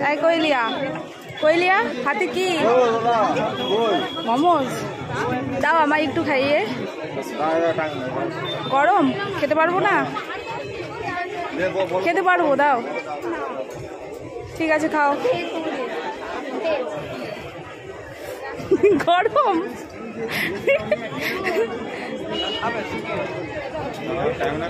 তাই কইলিয়া। কইলিয়া, হাতে কি? মোমোজ। দাও আমায় একটু খাইয়ে। গরম? খেতে পারব না? খেতে পারব, দাও। ঠিক আছে, খাও। গরম? टाइम ना